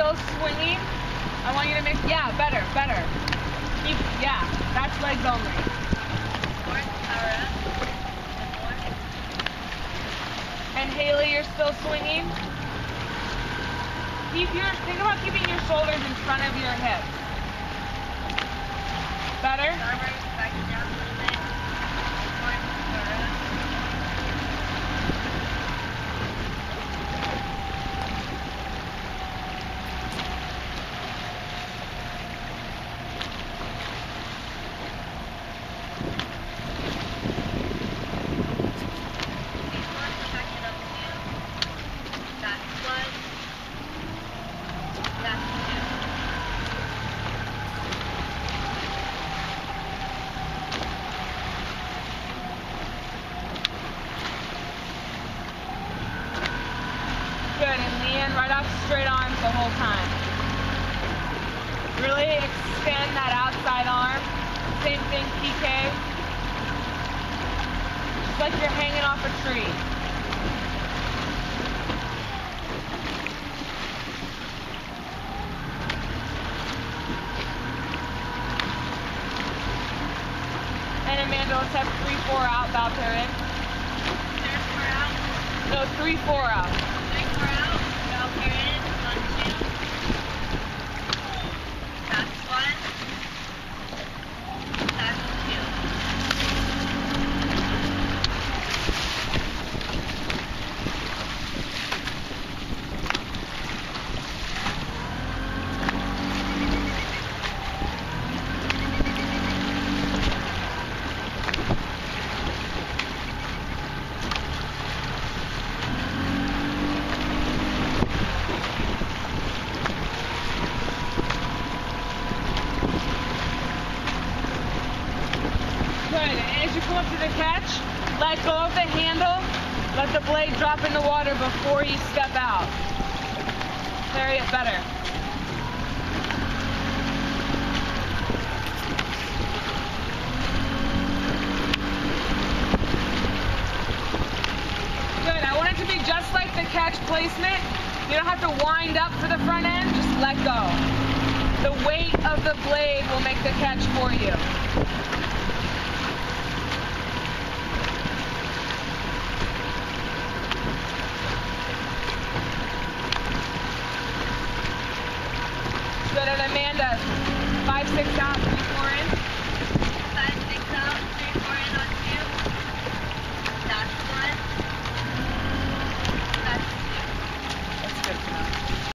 still swinging, I want you to make, yeah, better, better. Keep, yeah, that's legs only. And Haley, you're still swinging. Keep your, think about keeping your shoulders in front of your hips. Better? Leanne, right off straight arms the whole time. Really extend that outside arm. Same thing, PK. Just like you're hanging off a tree. And Amanda, let's have three, four out, bow pair in. No, three, four out around. Okay. Good. As you come up to the catch, let go of the handle. Let the blade drop in the water before you step out. Carry it better. Good. I want it to be just like the catch placement. You don't have to wind up for the front end, just let go. The weight of the blade will make the catch for you. Good,